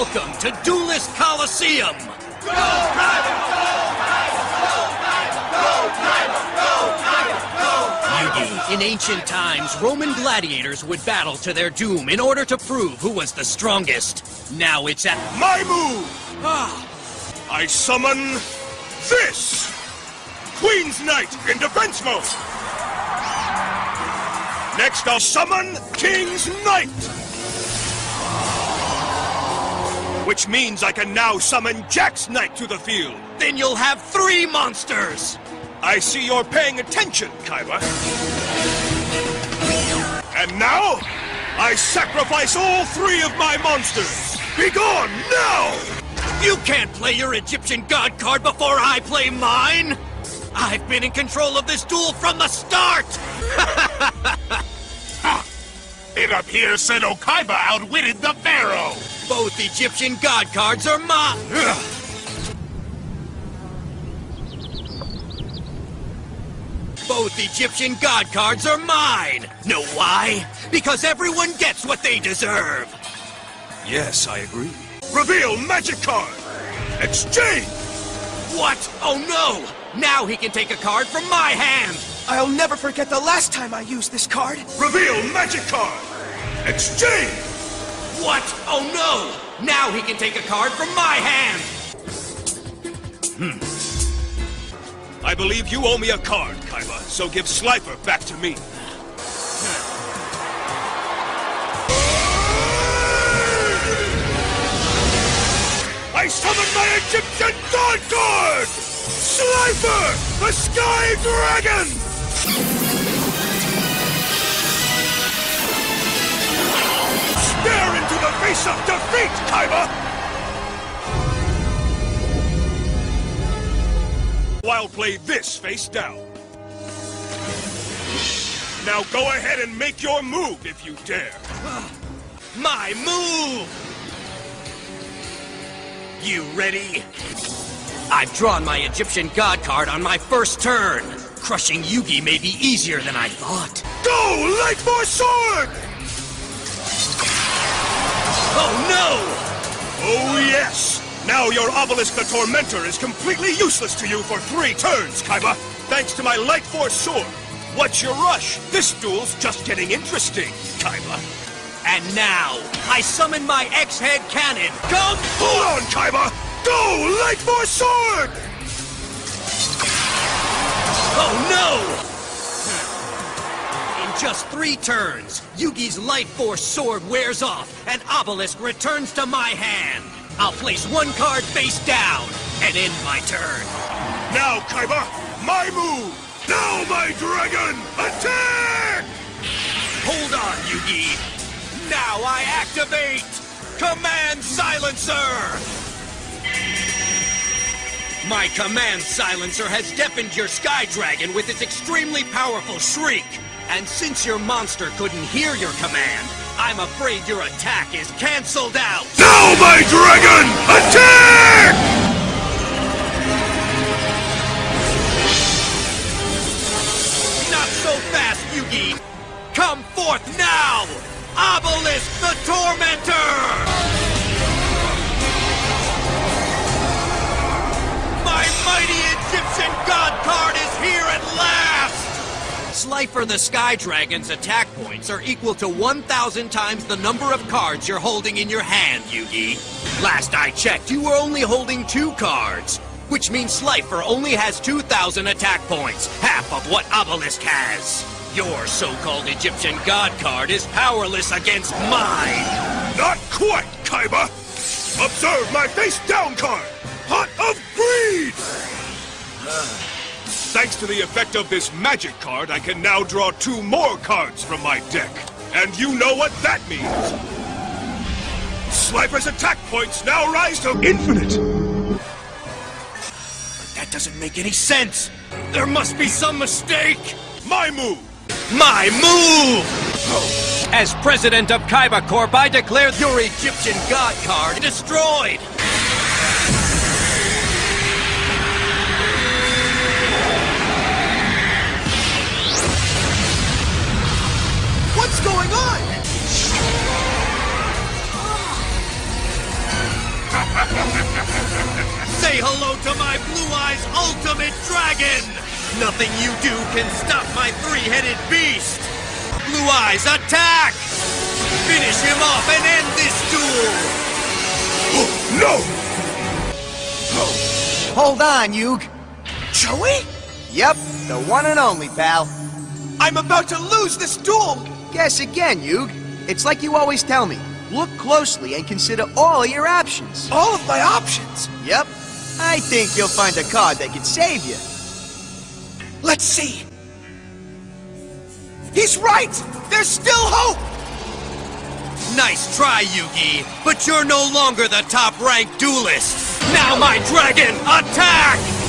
Welcome to Duelist Coliseum! Yugi, in ancient times, Roman gladiators would battle to their doom in order to prove who was the strongest. Now it's at My move! Ah, I summon this! Queen's Knight in defense mode! Next, I'll summon King's Knight! Which means I can now summon Jack's Knight to the field. then you'll have three monsters! I see you're paying attention, Kaiba. And now, I sacrifice all three of my monsters! Be gone now! You can't play your Egyptian god card before I play mine! I've been in control of this duel from the start! It appears Seto Kaiba outwitted the Pharaoh! Both Egyptian god cards are mine! Both Egyptian god cards are mine! Know why? Because everyone gets what they deserve! Yes, I agree. Reveal magic card! Exchange! What? Oh no! Now he can take a card from my hand! I'll never forget the last time I used this card. Reveal magic card! Exchange! What? Oh no! Now he can take a card from my hand! Hmm. I believe you owe me a card, Kaiba, so give Slifer back to me. I summon my Egyptian god card! Slifer, the Sky Dragon! Face of defeat, Kaiba! I'll play this face down. Now go ahead and make your move if you dare. My move! You ready? I've drawn my Egyptian god card on my first turn. Crushing Yugi may be easier than I thought. Go, Light Force Sword! Oh no! Oh yes! Now your Obelisk the Tormentor is completely useless to you for three turns, Kaiba! Thanks to my Light Force Sword. What's your rush? This duel's just getting interesting, Kaiba. And now, I summon my X-Head Cannon. Come! Hold on, Kaiba! Go, Light Force Sword! Oh no! Just three turns, Yugi's Light Force sword wears off, and Obelisk returns to my hand. I'll place one card face down and end my turn. Now, Kaiba, my move! Now, my dragon! Attack! Hold on, Yugi. Now I activate Command Silencer! My Command Silencer has deafened your Sky Dragon with its extremely powerful shriek. And since your monster couldn't hear your command, I'm afraid your attack is cancelled out. Now, my dragon! Attack! Not so fast, Yugi! Come forth now! Obelisk the Tormentor! My mighty Egyptian god card is here at last! Slifer the Sky Dragon's attack points are equal to 1,000 times the number of cards you're holding in your hand, Yugi. Last I checked, you were only holding two cards, which means Slifer only has 2,000 attack points, half of what Obelisk has. Your so-called Egyptian god card is powerless against mine. Not quite, Kaiba! Observe my face down card! Pot of Greed! Ah. Thanks to the effect of this magic card, I can now draw two more cards from my deck. And you know what that means! Slifer's attack points now rise to infinite! But that doesn't make any sense. There must be some mistake. My move! My move! As president of Kaiba Corp, I declare your Egyptian god card destroyed. Say hello to my Blue Eyes Ultimate Dragon! Nothing you do can stop my three-headed beast! Blue Eyes, attack! Finish him off and end this duel! no! Hold on, Yug. Joey? Yep, the one and only, pal. I'm about to lose this duel! Guess again, Yug. It's like you always tell me. Look closely and consider all your options. All of my options! Yep. I think you'll find a card that can save you. Let's see. He's right! There's still hope! Nice try, Yugi, but you're no longer the top-ranked duelist! Now my dragon, attack!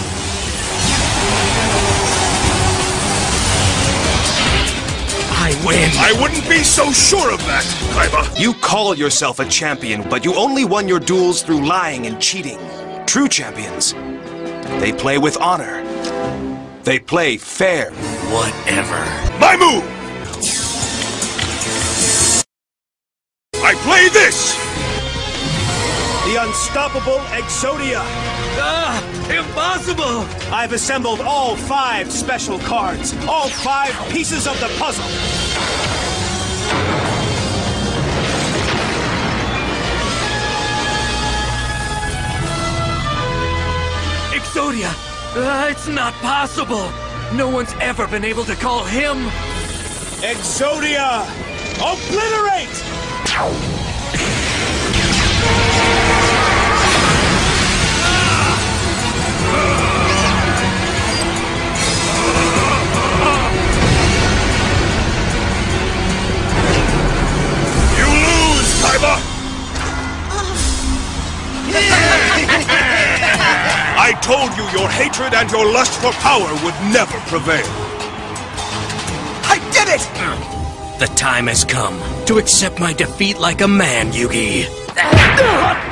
Win! I wouldn't be so sure of that, Kaiba. You call yourself a champion, but you only won your duels through lying and cheating. True champions, they play with honor. They play fair. Whatever. My move! I play this! The unstoppable Exodia. Ah! Impossible! I've assembled all five special cards, all five pieces of the puzzle. Exodia! Uh, it's not possible! No one's ever been able to call him! Exodia! Obliterate! Told you your hatred and your lust for power would never prevail. I did it! The time has come to accept my defeat like a man, Yugi.